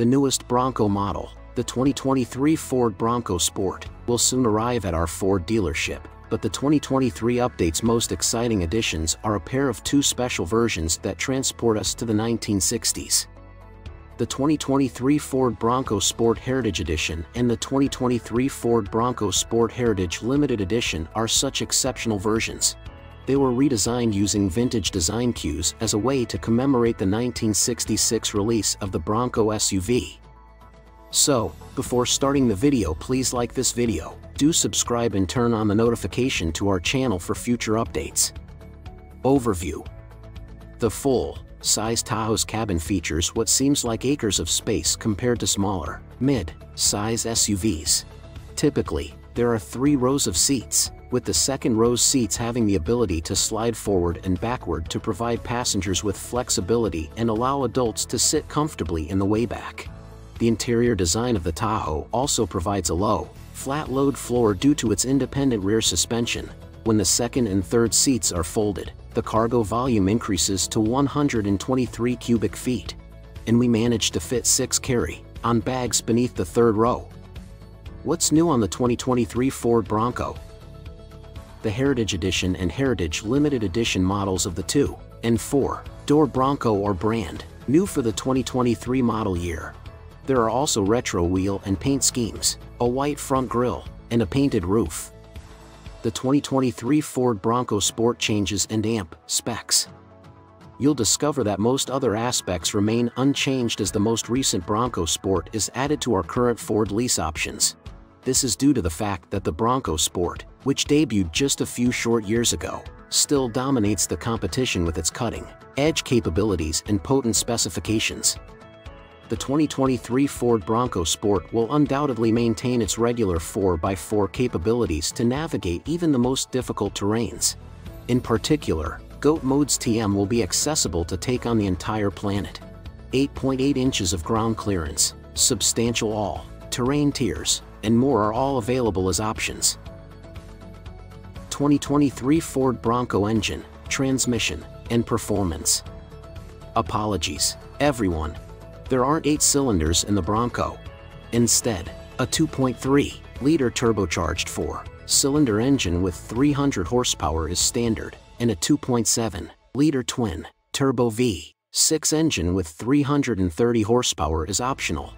The newest Bronco model, the 2023 Ford Bronco Sport, will soon arrive at our Ford dealership, but the 2023 update's most exciting additions are a pair of two special versions that transport us to the 1960s. The 2023 Ford Bronco Sport Heritage Edition and the 2023 Ford Bronco Sport Heritage Limited Edition are such exceptional versions. They were redesigned using vintage design cues as a way to commemorate the 1966 release of the Bronco SUV. So, before starting the video please like this video, do subscribe and turn on the notification to our channel for future updates. Overview The full, size Tahoe's cabin features what seems like acres of space compared to smaller, mid-size SUVs. Typically, there are three rows of seats, with the second row seats having the ability to slide forward and backward to provide passengers with flexibility and allow adults to sit comfortably in the way back. The interior design of the Tahoe also provides a low, flat load floor due to its independent rear suspension. When the second and third seats are folded, the cargo volume increases to 123 cubic feet. And we managed to fit 6 carry on bags beneath the third row. What's new on the 2023 Ford Bronco? The Heritage Edition and Heritage Limited Edition models of the 2 and 4 door Bronco are brand new for the 2023 model year. There are also retro wheel and paint schemes, a white front grille, and a painted roof. The 2023 Ford Bronco Sport changes and AMP specs. You'll discover that most other aspects remain unchanged as the most recent Bronco Sport is added to our current Ford lease options. This is due to the fact that the Bronco Sport, which debuted just a few short years ago, still dominates the competition with its cutting edge capabilities and potent specifications the 2023 Ford Bronco Sport will undoubtedly maintain its regular 4x4 capabilities to navigate even the most difficult terrains. In particular, GOAT Mode's TM will be accessible to take on the entire planet. 8.8 inches of ground clearance, substantial all-terrain tiers, and more are all available as options. 2023 Ford Bronco engine, transmission, and performance. Apologies, everyone, there aren't 8 cylinders in the Bronco. Instead, a 2.3-liter turbocharged 4-cylinder engine with 300 horsepower is standard, and a 2.7-liter twin-turbo V6 engine with 330 horsepower is optional.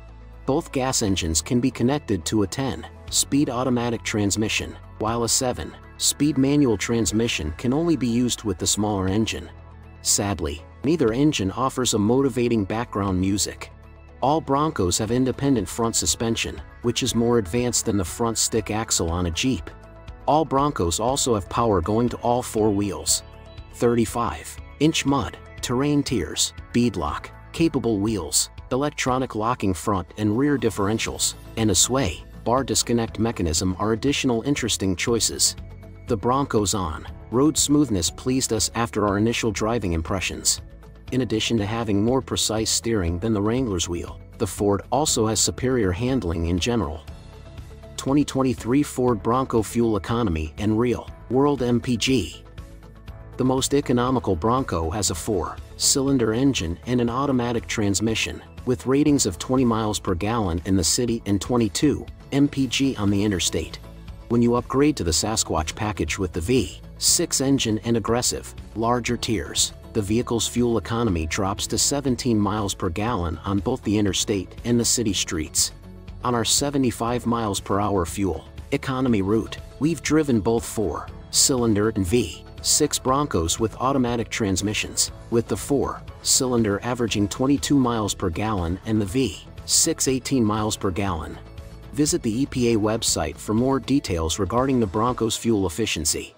Both gas engines can be connected to a 10-speed automatic transmission, while a 7-speed manual transmission can only be used with the smaller engine. Sadly, neither engine offers a motivating background music. All Broncos have independent front suspension, which is more advanced than the front stick axle on a Jeep. All Broncos also have power going to all four wheels. 35-inch mud, terrain tiers, beadlock, capable wheels, electronic locking front and rear differentials, and a sway, bar disconnect mechanism are additional interesting choices. The Broncos on road smoothness pleased us after our initial driving impressions. In addition to having more precise steering than the Wrangler's wheel, the Ford also has superior handling in general. 2023 Ford Bronco Fuel Economy and Real World MPG The most economical Bronco has a four-cylinder engine and an automatic transmission, with ratings of 20 miles per gallon in the city and 22 mpg on the interstate. When you upgrade to the Sasquatch package with the V6 engine and aggressive, larger tiers, the vehicle's fuel economy drops to 17 miles per gallon on both the interstate and the city streets. On our 75 miles per hour fuel economy route, we've driven both 4-cylinder and V6 Broncos with automatic transmissions, with the 4-cylinder averaging 22 miles per gallon and the V6 18 miles per gallon visit the EPA website for more details regarding the Bronco's fuel efficiency.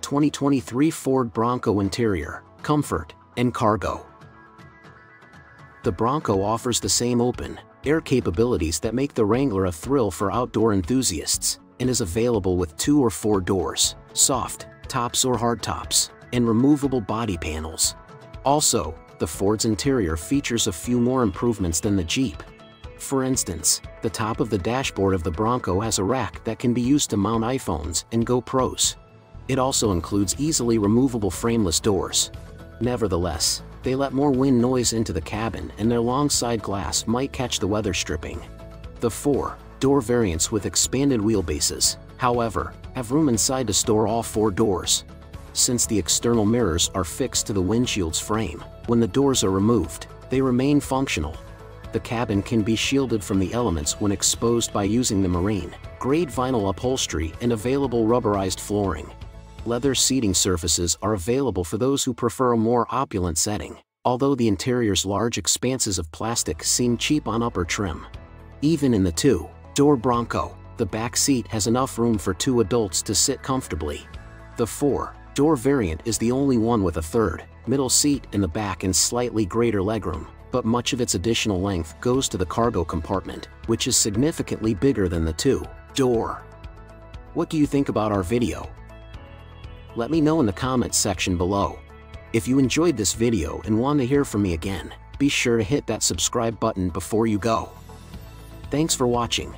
2023 Ford Bronco Interior, Comfort, and Cargo The Bronco offers the same open, air capabilities that make the Wrangler a thrill for outdoor enthusiasts, and is available with two or four doors, soft, tops or hard tops, and removable body panels. Also, the Ford's interior features a few more improvements than the Jeep, for instance, the top of the dashboard of the Bronco has a rack that can be used to mount iPhones and GoPros. It also includes easily removable frameless doors. Nevertheless, They let more wind noise into the cabin and their long side glass might catch the weather stripping. The 4-door variants with expanded wheelbases, however, have room inside to store all four doors. Since the external mirrors are fixed to the windshield's frame, when the doors are removed, they remain functional. The cabin can be shielded from the elements when exposed by using the marine, grade vinyl upholstery and available rubberized flooring. Leather seating surfaces are available for those who prefer a more opulent setting, although the interior's large expanses of plastic seem cheap on upper trim. Even in the two-door Bronco, the back seat has enough room for two adults to sit comfortably. The four-door variant is the only one with a third, middle seat in the back and slightly greater legroom, but much of its additional length goes to the cargo compartment, which is significantly bigger than the two-door. What do you think about our video? Let me know in the comments section below. If you enjoyed this video and want to hear from me again, be sure to hit that subscribe button before you go. Thanks for watching.